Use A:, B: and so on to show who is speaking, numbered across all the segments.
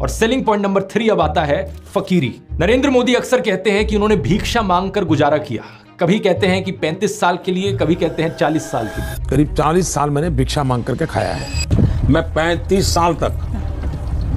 A: और selling point number three अब आता है, फकीरी। नरेंद्र मोदी अक्सर कहते हैं कि उन्होंने भिक्षा मांग कर गुजारा किया। कभी कहते हैं कि 35 साल के लिए, कभी कहते हैं 40 साल के लिए।
B: करीब 40 साल मैंने भिक्षा मांग करके खाया है। मैं 35 साल तक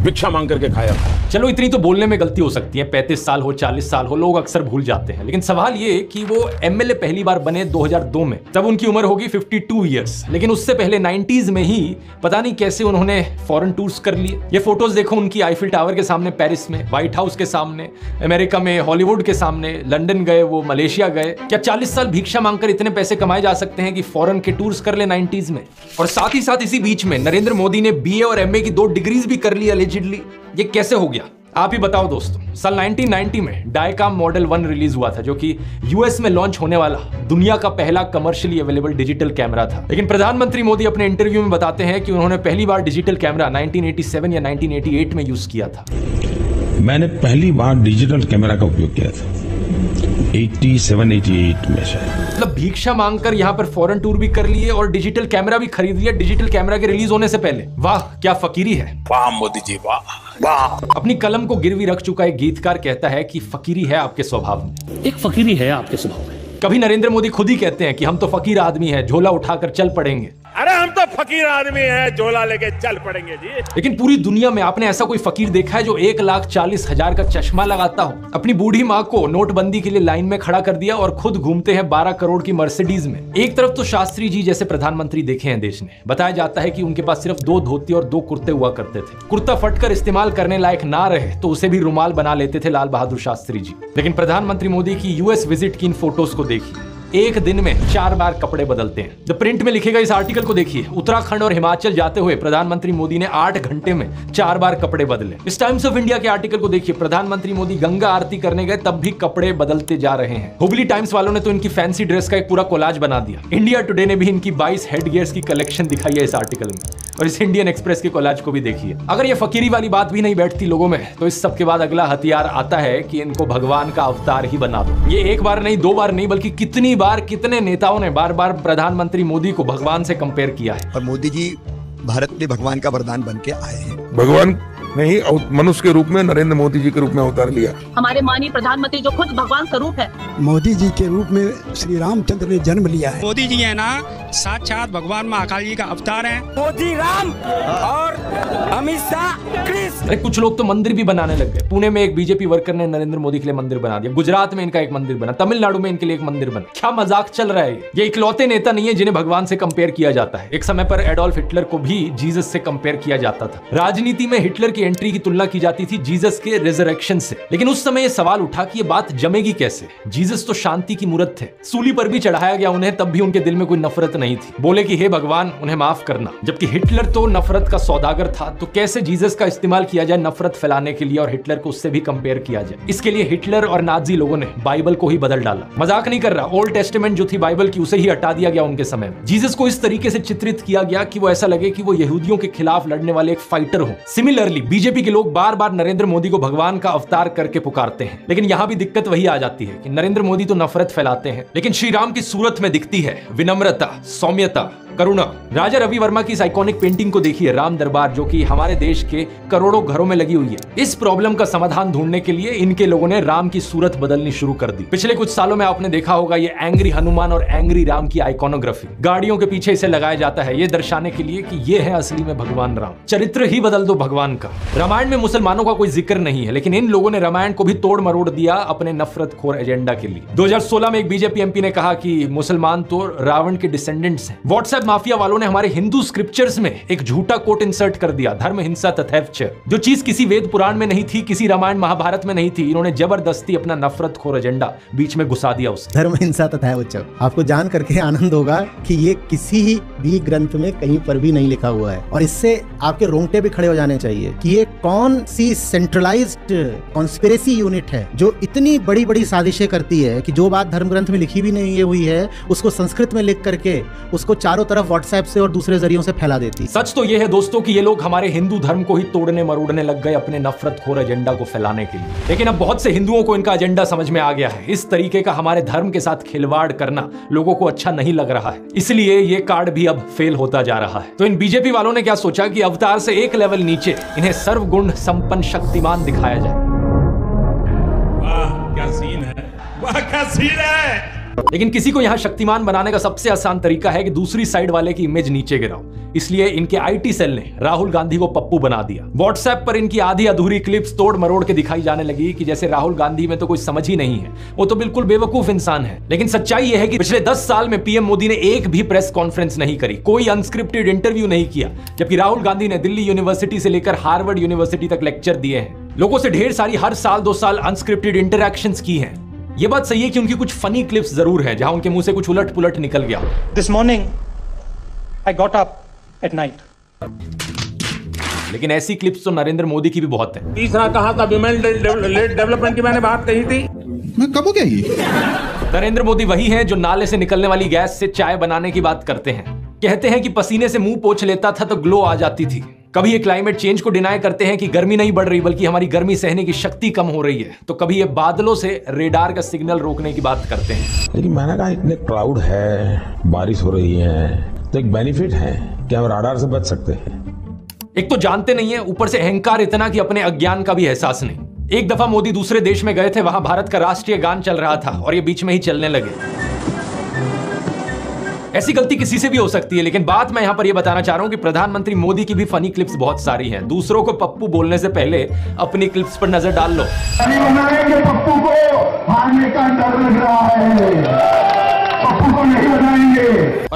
B: भिक्षा मांग करके खाया।
A: चलो, इतनी तो बोलने में गलती हो सकती है। पैंतीस साल हो, चालीस साल हो, लोग अक्सर भूल जाते हैं। लेकिन सवाल ये कि वो एमएलए पहली बार बने 2002 में, तब उनकी उम्र होगी 52 इयर्स लेकिन उससे पहले 90s में ही पता नहीं कैसे उन्होंने फॉरेन टूर्स कर लिए। ये फ़ोटोज़ देखो उनकी आईफिल टावर के सामने पेरिस में व्हाइट हाउस के सामने अमेरिका में हॉलीवुड के सामने लंदन गए, वो मलेशिया गए। क्या चालीस साल भिक्षा मांगकर इतने पैसे कमाए जा सकते हैं कि फॉरन के टूर्स कर ले नाइनटीज में? और साथ ही साथ इसी बीच में नरेंद्र मोदी ने बीए और एमए की दो डिग्रीज भी कर ली अलेजिडली ये कैसे हो गया? आप ही बताओ दोस्तों। साल 1990 में डायकाम मॉडल वन रिलीज़ हुआ था, जो कि यूएस में लॉन्च होने वाला दुनिया का पहला कमर्शियली अवेलेबल डिजिटल कैमरा था। लेकिन प्रधानमंत्री मोदी अपने इंटरव्यू में बताते हैं कि उन्होंने पहली बार डिजिटल कैमरा 1987 या 1988 में यूज़ किया था।
B: मैंने पहली बार डिजिटल कैमरा का उपयोग किया था। 87 88 में शायद
A: मतलब भिक्षा मांगकर यहाँ पर फॉरेन टूर भी कर लिए और डिजिटल कैमरा भी खरीद लिया। डिजिटल कैमरा के रिलीज़ होने से पहले। वाह क्या फकीरी है।
B: वाह मोदी जी वाह वाह।
A: अपनी कलम को गिरवी रख चुका एक गीतकार कहता है कि फकीरी है आपके स्वभाव में।
C: एक फकीरी है आपके स्वभाव में।
A: कभी नरेंद्र मोदी खुद ही कहते हैं कि हम तो फकीर आदमी है झोला उठाकर चल पड़ेंगे।
D: अरे हम तो फकीर आदमी है, झोला लेके चल पड़ेंगे जी।
A: लेकिन पूरी दुनिया में आपने ऐसा कोई फकीर देखा है जो एक लाख चालीस हज़ार का चश्मा लगाता हो? अपनी बूढ़ी माँ को नोटबंदी के लिए लाइन में खड़ा कर दिया और खुद घूमते हैं बारह करोड़ की मर्सिडीज में। एक तरफ़ तो शास्त्री जी जैसे प्रधानमंत्री देखे हैं देश ने। बताया जाता है की उनके पास सिर्फ़ दो धोती और दो कुर्ते हुआ करते थे। कुर्ता फटकर इस्तेमाल करने लायक ना रहे तो उसे भी रुमाल बना लेते थे लाल बहादुर शास्त्री जी। लेकिन प्रधानमंत्री मोदी की यूएस विज़िट की इन फ़ोटोज़ को देखिए। एक दिन में चार बार कपड़े बदलते हैं। द प्रिंट में लिखे गए इस आर्टिकल को देखिए। उत्तराखंड और हिमाचल जाते हुए प्रधानमंत्री मोदी ने आठ घंटे में चार बार कपड़े बदले। इस टाइम्स ऑफ़ इंडिया के आर्टिकल को देखिए। प्रधानमंत्री मोदी गंगा आरती करने गए, तब भी कपड़े बदलते जा रहे हैं। हुबली टाइम्स वालों ने तो इनकी फैंसी ड्रेस का एक पूरा कोलाज बना दिया। इंडिया टुडे ने भी इनकी बाईस हेड की कलेक्शन दिखाई है इस आर्टिकल में। और इस इंडियन एक्सप्रेस के कोलाज को भी देखिए। अगर ये फकीरी वाली बात भी नहीं बैठती लोगों में तो इस सब के बाद अगला हथियार आता है कि इनको भगवान का अवतार ही बना दो। ये एक बार नहीं, दो बार नहीं, बल्कि कितनी बार कितने नेताओं ने बार बार प्रधानमंत्री मोदी को भगवान से कंपेयर किया है?
E: और मोदी जी भारत में भगवान का वरदान बन के आए हैं।
B: भगवान ने ही मनुष्य के रूप में नरेंद्र मोदी जी के रूप में अवतार लिया।
F: हमारे माननीय प्रधानमंत्री जो खुद भगवान स्वरूप है।
G: मोदी जी के रूप में श्री रामचंद्र ने जन्म लिया है।
H: मोदी जी है ना साक्षात भगवान महाकाल जी का अवतार है।
I: मोदी राम और अमित शाह कृष्ण
A: अरे कुछ लोग तो मंदिर भी बनाने लग गए। पुणे में एक बीजेपी वर्कर ने नरेंद्र मोदी के लिए मंदिर बना दिया। गुजरात में इनका एक मंदिर बना। तमिलनाडु में इनके लिए एक मंदिर बना। क्या मज़ाक चल रहा है ये? इकलौते नेता नहीं है जिन्हें भगवान से कंपेयर किया जाता है। एक समय पर एडोल्फ हिटलर को भी जीसस से कंपेयर किया जाता था। राजनीति में हिटलर की एंट्री की तुलना की जाती थी जीसस के रिजरेक्शन से। लेकिन उस समय ये सवाल उठा कि ये बात जमेगी कैसे? जीसस तो शांति की मूर्त थे। सूली पर भी चढ़ाया गया उन्हें, तब भी उनके दिल में कोई नफरत नहीं थी। बोले कि, हे भगवान, उन्हें माफ़ करना। जबकि हिटलर तो नफरत का सौदागर था तो कैसे जीसस का इस्तेमाल किया जाए नफरत फैलाने के लिए और हिटलर को उससे भी कंपेयर किया जाए? इसके लिए हिटलर और नाजी लोगों ने बाइबल को ही बदल डाला। मज़ाक नहीं कर रहा, ओल्ड टेस्टमेंट जो थी बाइबल की, उसे ही हटा दिया गया उनके समय में। जीसस को इस तरीके से चित्रित किया गया कि वो ऐसा लगे कि वो यहूदियों के खिलाफ लड़ने वाले एक फाइटर हो। सिमिलरली बीजेपी के लोग बार बार नरेंद्र मोदी को भगवान का अवतार करके पुकारते हैं। लेकिन यहाँ भी दिक्कत वही आ जाती है कि नरेंद्र मोदी तो नफरत फैलाते हैं, लेकिन श्री राम की सूरत में दिखती है विनम्रता, सौम्यता करुणा। राजा रवि वर्मा की इस आइकॉनिक पेंटिंग को देखिए, राम दरबार, जो कि हमारे देश के करोड़ों घरों में लगी हुई है। इस प्रॉब्लम का समाधान ढूँढने के लिए इनके लोगों ने राम की सूरत बदलनी शुरू कर दी। पिछले कुछ सालों में आपने देखा होगा ये एंग्री हनुमान और एंग्री राम की आइकॉनोग्राफी गाड़ियों के पीछे इसे लगाया जाता है, ये दर्शाने के लिए की ये है असली में भगवान राम। चरित्र ही बदल दो भगवान का। रामायण में मुसलमानों का कोई ज़िक्र नहीं है, लेकिन इन लोगों ने रामायण को भी तोड़ मरोड़ दिया अपने नफरत खोर एजेंडा के लिए। 2016 में एक बीजेपी एमपी ने कहा कि मुसलमान तो रावण के डिसेंडेंट्स हैं। व्हाट्सएप माफिया वालों ने हमारे हिंदू स्क्रिप्चर्स में एक झूठा कोट इंसर्ट कर दिया, धर्म, हिंसा तथैव जो चीज़ किसी वेद पुराण में नहीं थी, किसी रामायण महाभारत में नहीं थी, इन्होंने ज़बरदस्ती अपना नफरत खोर एजेंडा बीच में घुसा दिया उस
J: धर्म, हिंसा तथा आपको जान करके आनंद होगा कि ये किसी भी ग्रंथ में कहीं पर भी नहीं लिखा हुआ है। और इससे आपके रोंगटे भी खड़े हो जाने चाहिए कि ये कौन सी सेंट्रलाइज्ड कॉन्स्पिरेसी यूनिट है, जो इतनी बड़ी बड़ी साजिशें करती है कि जो बात धर्म ग्रंथ में लिखी भी नहीं हुई है, उसको संस्कृत में लिख करके उसको चारों तरफ़ व्हाट्सएप से और दूसरे जरियों से फैला देती।
A: सच तो यह है दोस्तों की ये लोग हमारे हिंदू धर्म को ही तोड़ने मरोड़ने लग गए अपने नफरत खोर एजेंडा को फैलाने के लिए। लेकिन अब बहुत से हिंदुओं को इनका एजेंडा समझ में आ गया है। इस तरीके का हमारे धर्म के साथ खिलवाड़ करना लोगों को अच्छा नहीं लग रहा है। इसलिए ये कार्ड भी अब फेल होता जा रहा है। तो इन बीजेपी वालों ने क्या सोचा कि अवतार से एक लेवल नीचे इन्हें सर्वगुण संपन्न शक्तिमान दिखाया जाए?
D: वाह, क्या सीन है? वाह, क्या सीन है?
A: लेकिन किसी को यहाँ शक्तिमान बनाने का सबसे आसान तरीका है कि दूसरी साइड वाले की इमेज नीचे गिराओ। इसलिए इनके आईटी सेल ने राहुल गांधी को पप्पू बना दिया। व्हाट्सएप पर इनकी आधी अधूरी क्लिप्स तोड़ मरोड़ के दिखाई जाने लगी कि जैसे राहुल गांधी में तो कोई समझ ही नहीं है। वो तो बिल्कुल बेवकूफ़ इंसान है। लेकिन सच्चाई यह है कि पिछले दस साल में पीएम मोदी ने एक भी प्रेस कॉन्फ्रेंस नहीं करी। कोई अनस्क्रिप्टेड इंटरव्यू नहीं किया, जबकि राहुल गांधी ने दिल्ली यूनिवर्सिटी से लेकर हार्वर्ड यूनिवर्सिटी तक लेक्चर दिए हैं। लोगों से ढेर सारी हर साल, दो साल अनस्क्रिप्टेड इंटरक्शंस की हैं। ये बात सही है कि उनकी कुछ फनी क्लिप्स ज़रूर है जहाँ उनके मुँह से कुछ उलट पुलट निकल गया।
C: This morning, I got up at night.
A: लेकिन ऐसी क्लिप्स तो नरेंद्र मोदी की भी बहुत है।
D: तीसरा कहा था विमेन डेवलपमेंट की मैंने बात कही थी।
K: मैं कब हो गया ये?
A: नरेंद्र मोदी वही हैं जो नाले से निकलने वाली गैस से चाय बनाने की बात करते हैं। कहते हैं कि पसीने से मुँह पोछ लेता था तो ग्लो आ जाती थी। कभी ये क्लाइमेट चेंज को डिनाई करते हैं कि गर्मी नहीं बढ़ रही बल्कि हमारी गर्मी सहने की शक्ति कम हो रही है। तो कभी ये बादलों से रेडार का सिग्नल रोकने की बात करते हैं।
B: लेकिन मैंने कहा इतने क्लाउड है बारिश हो रही है तो एक बेनिफिट है कि हम राडार से बच सकते हैं।
A: एक तो जानते नहीं है ऊपर से अहंकार इतना कि अपने अज्ञान का भी एहसास नहीं। एक दफ़ा मोदी दूसरे देश में गए थे वहाँ भारत का राष्ट्रीय गान चल रहा था और ये बीच में ही चलने लगे। ऐसी गलती किसी से भी हो सकती है, लेकिन बात मैं यहाँ पर यह बताना चाह रहा हूँ कि प्रधानमंत्री मोदी की भी फनी क्लिप्स बहुत सारी हैं। दूसरों को पप्पू बोलने से पहले अपनी क्लिप्स पर नज़र डाल लो।
L: पप्पू को हारने का डर लग रहा है।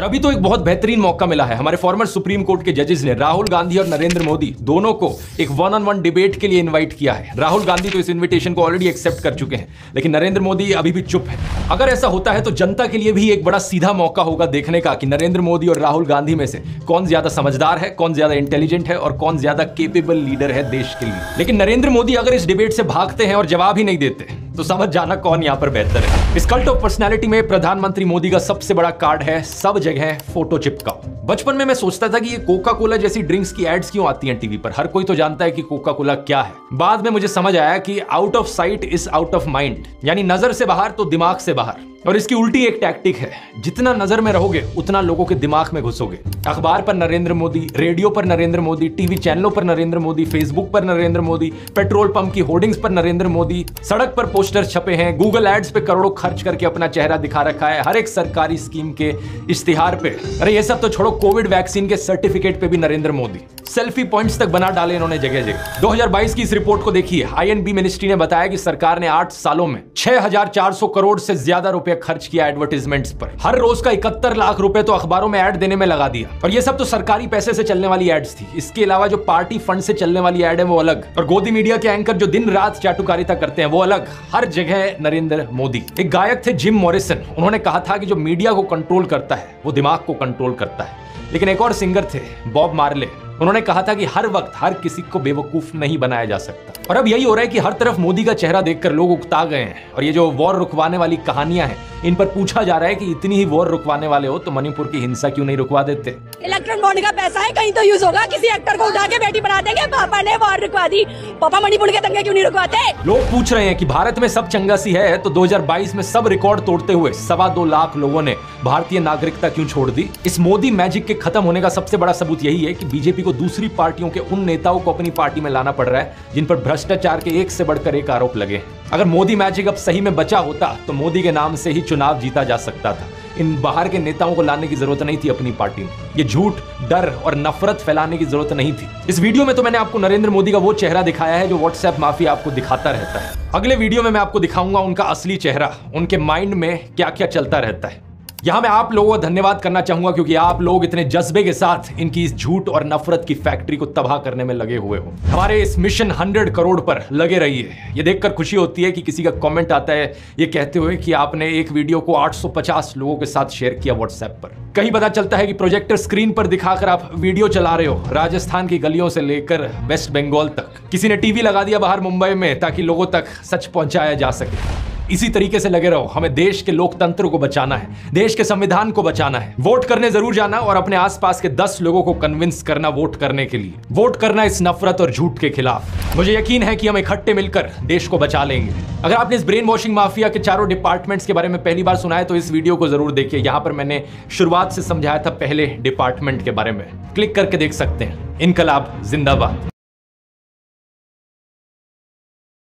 A: अभी तो एक बहुत बेहतरीन मौका मिला है। हमारे फॉर्मर सुप्रीम कोर्ट के जजेस ने राहुल गांधी और नरेंद्र मोदी दोनों को एक वन ऑन वन डिबेट के लिए इनवाइट किया है। राहुल गांधी तो इस इनविटेशन को ऑलरेडी एक्सेप्ट कर चुके हैं, लेकिन नरेंद्र मोदी अभी भी चुप है। अगर ऐसा होता है तो जनता के लिए भी एक बड़ा सीधा मौका होगा देखने का कि नरेंद्र मोदी और राहुल गांधी में से कौन ज़्यादा समझदार है, कौन ज़्यादा इंटेलिजेंट है और कौन ज़्यादा केपेबल लीडर है देश के लिए। लेकिन नरेंद्र मोदी अगर इस डिबेट से भागते हैं और जवाब ही नहीं देते तो समझ जाना कौन यहाँ पर बेहतर है। इस कल्ट ऑफ़ पर्सनैलिटी में प्रधानमंत्री मोदी का सबसे बड़ा कार्ड है, सब जगह फ़ोटो चिपकाओ बचपन में मैं सोचता था कि ये कोका कोला जैसी ड्रिंक्स की एड्स क्यों आती हैं टीवी पर? हर कोई तो जानता है कि कोका कोला क्या है। बाद में मुझे समझ आया कि out of sight is out of mind यानी नज़र से बाहर तो दिमाग से बाहर। और इसकी उल्टी एक टैक्टिक है। जितना नज़र में रहोगे उतना लोगों के दिमाग में घुसोगे। अखबार पर नरेंद्र मोदी रेडियो पर नरेंद्र मोदी टीवी चैनलों पर नरेंद्र मोदी फेसबुक पर नरेंद्र मोदी पेट्रोल पंप की होर्डिंग्स पर नरेंद्र मोदी सड़क पर पोस्टर छपे हैं गूगल एड्स पे करोड़ों खर्च करके अपना चेहरा दिखा रखा है हर एक सरकारी स्कीम के इश्तिहार पे। अरे ये सब तो छोड़ो कोविड वैक्सीन के सर्टिफिकेट पे भी नरेंद्र मोदी। सेल्फी पॉइंट्स तक बना डाले इन्होंने जगह जगह 2022 की इस रिपोर्ट को देखिए। आईएनबी मिनिस्ट्री ने बताया कि सरकार ने आठ सालों में 6,400 करोड़ से ज़्यादा रुपए खर्च किया एडवर्टीजमेंट्स पर। हर रोज का इकहत्तर लाख रुपए तो अखबारों में ऐड देने में लगा दिया। और ये सब तो सरकारी पैसे से चलने वाली एड्स थी। इसके अलावा जो पार्टी फंड से चलने वाली एड है, वो अलग। और गोदी मीडिया के एंकर जो दिन रात चाटुकारिता करते हैं, वो अलग। हर जगह नरेंद्र मोदी। एक गायक थे जिम मॉरिसन। उन्होंने कहा था कि जो मीडिया को कंट्रोल करता है, वो दिमाग को कंट्रोल करता है। लेकिन एक और सिंगर थे, बॉब मार्ले। उन्होंने कहा था कि हर वक्त हर किसी को बेवकूफ़ नहीं बनाया जा सकता। और अब यही हो रहा है कि हर तरफ़ मोदी का चेहरा देखकर लोग उकता गए हैं। और ये जो वॉर रुकवाने वाली कहानियाँ हैं इन पर पूछा जा रहा है कि इतनी ही वॉर रुकवाने वाले हो तो मणिपुर की हिंसा क्यों नहीं रुकवा देते?
M: इलेक्ट्रॉन बॉन्ड का पैसा है कहीं तो यूज़ होगा। किसी एक्टर को उठा के बेटी बना देंगे पापा ने वॉर रुकवा दी। पापा मणिपुर के दंगे क्यों नहीं रुकवाते?
A: लोग पूछ रहे हैं कि भारत में सब चंगा सी है तो 2022 में सब रिकॉर्ड तोड़ते हुए सवा दो लाख लोगों ने भारतीय नागरिकता क्यों छोड़ दी? इस मोदी मैजिक के खत्म होने का सबसे बड़ा सबूत यही है कि बीजेपी को दूसरी पार्टियों के उन नेताओं को अपनी पार्टी में लाना पड़ रहा है, जिन पर भ्रष्टाचार के एक से बढ़कर एक आरोप लगे। अगर मोदी मैजिक अब सही में बचा होता तो मोदी के नाम से ही चुनाव जीता जा सकता था। इन बाहर के नेताओं को लाने की ज़रूरत नहीं थी अपनी पार्टी में। ये झूठ, डर और नफरत फैलाने की ज़रूरत नहीं थी। इस वीडियो में तो मैंने आपको नरेंद्र मोदी का वो चेहरा दिखाया है, जो व्हाट्सएप माफिया आपको दिखाता रहता है। अगले वीडियो में मैं आपको दिखाऊँगा उनका असली चेहरा, उनके माइंड में क्या क्या चलता रहता है। यहाँ मैं आप लोगों का धन्यवाद करना चाहूँगा क्योंकि आप लोग इतने जज्बे के साथ इनकी इस झूठ और नफरत की फैक्ट्री को तबाह करने में लगे हुए हो। हमारे इस मिशन हंड्रेड करोड़ पर लगे रहिए। ये देखकर खुशी होती है कि किसी का कमेंट आता है, ये कहते हुए कि आपने एक वीडियो को 850 लोगों के साथ शेयर किया व्हाट्सएप पर। कहीं पता चलता है कि प्रोजेक्टर स्क्रीन पर दिखाकर आप वीडियो चला रहे हो, राजस्थान की गलियों से लेकर वेस्ट बंगाल तक। किसी ने टीवी लगा दिया बाहर मुंबई में ताकि लोगों तक सच पहुँचाया जा सके। इसी तरीके से लगे रहो। हमें देश के लोकतंत्र को बचाना है, देश के संविधान को बचाना है। वोट करने ज़रूर जाना और अपने आसपास के दस लोगों को कन्विंस करना वोट करने के लिए। वोट करना इस नफरत और झूठ के खिलाफ। मुझे यकीन है कि हम इकट्ठे मिलकर देश को बचा लेंगे। अगर आपने इस ब्रेन वॉशिंग माफिया के चारों डिपार्टमेंट्स के बारे में पहली बार सुना है तो इस वीडियो को ज़रूर देखिए। यहाँ पर मैंने शुरुआत से समझाया था पहले डिपार्टमेंट के बारे में। क्लिक करके देख सकते हैं। इनकलाब जिंदाबाद।